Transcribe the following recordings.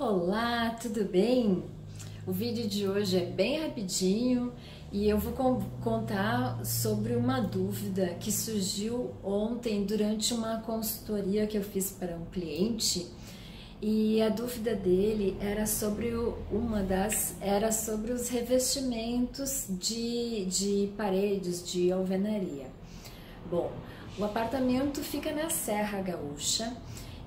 Olá, tudo bem? O vídeo de hoje é bem rapidinho e eu vou contar sobre uma dúvida que surgiu ontem durante uma consultoria que eu fiz para um cliente e a dúvida dele era sobre uma das era sobre os revestimentos de, de paredes de alvenaria. Bom, o apartamento fica na Serra Gaúcha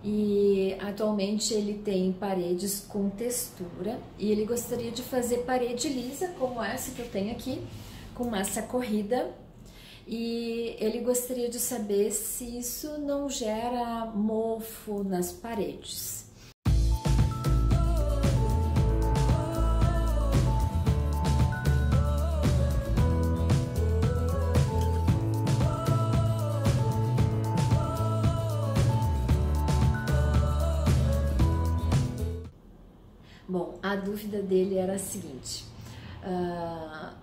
e atualmente ele tem paredes com textura e ele gostaria de fazer parede lisa como essa que eu tenho aqui, com massa corrida e ele gostaria de saber se isso não gera mofo nas paredes. Bom, a dúvida dele era a seguinte: uh,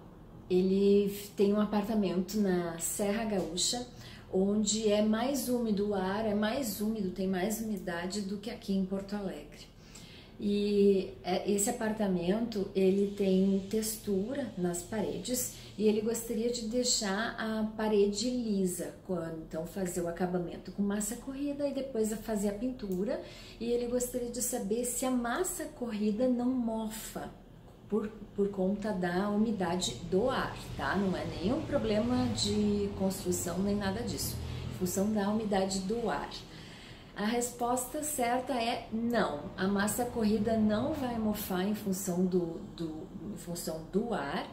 ele tem um apartamento na Serra Gaúcha, onde é mais úmido o ar, é mais úmido, tem mais umidade do que aqui em Porto Alegre. E é, esse apartamento ele tem textura nas paredes e ele gostaria de deixar a parede lisa, quando então fazer o acabamento com massa corrida e depois fazer a pintura. E ele gostaria de saber se a massa corrida não mofa por, por conta da umidade do ar, tá? Não é nenhum problema de construção nem nada disso, função da umidade do ar. A resposta certa é não. A massa corrida não vai mofar em função do, do, em função do ar.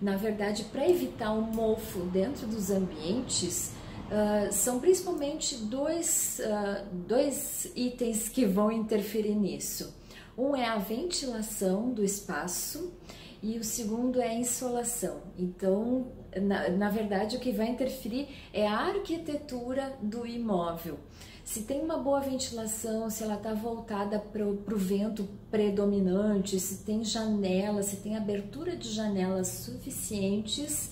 Na verdade, para evitar o mofo dentro dos ambientes, uh, são principalmente dois, uh, dois itens que vão interferir nisso. Um é a ventilação do espaço e o segundo é a insolação. Então, na, na verdade, o que vai interferir é a arquitetura do imóvel. Se tem uma boa ventilação, se ela está voltada para o vento predominante, se tem janela, se tem abertura de janelas suficientes,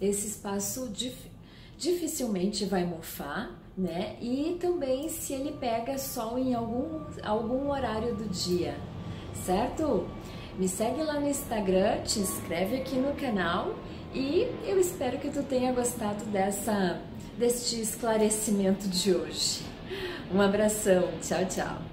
esse espaço dif, dificilmente vai mofar, né? E também se ele pega sol em algum, algum horário do dia, certo? Me segue lá no Instagram, te inscreve aqui no canal e eu espero que tu tenha gostado dessa, deste esclarecimento de hoje. Um abração, tchau, tchau.